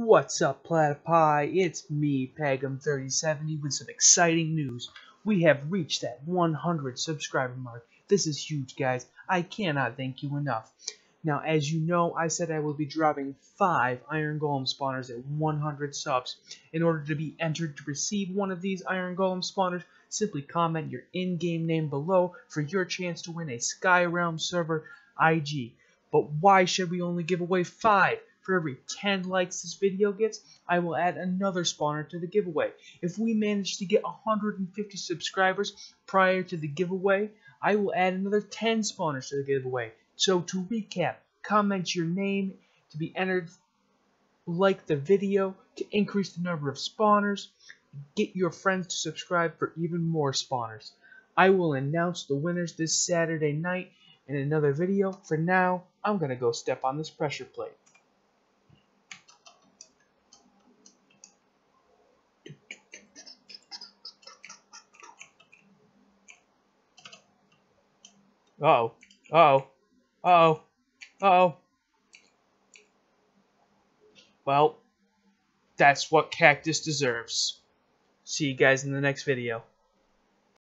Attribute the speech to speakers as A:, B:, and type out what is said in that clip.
A: What's up, Platypi? It's me, Pagm3070, with some exciting news. We have reached that 100 subscriber mark. This is huge, guys. I cannot thank you enough. Now, as you know, I said I will be dropping 5 Iron Golem spawners at 100 subs. In order to be entered to receive one of these Iron Golem spawners, simply comment your in-game name below for your chance to win a Skyrealm server IG. But why should we only give away 5? For every 10 likes this video gets, I will add another spawner to the giveaway. If we manage to get 150 subscribers prior to the giveaway, I will add another 10 spawners to the giveaway. So to recap, comment your name to be entered, like the video to increase the number of spawners, get your friends to subscribe for even more spawners. I will announce the winners this Saturday night in another video. For now, I'm going to go step on this pressure plate. Uh oh. Uh oh. Uh oh. Oh. Well, that's what Cactus deserves. See you guys in the next video.